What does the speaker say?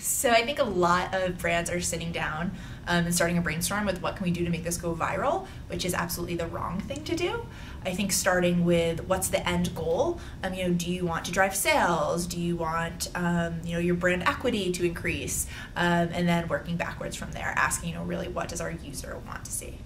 So I think a lot of brands are sitting down um, and starting a brainstorm with what can we do to make this go viral, which is absolutely the wrong thing to do. I think starting with what's the end goal. Um, you know, do you want to drive sales? Do you want um, you know your brand equity to increase? Um, and then working backwards from there, asking you know really what does our user want to see.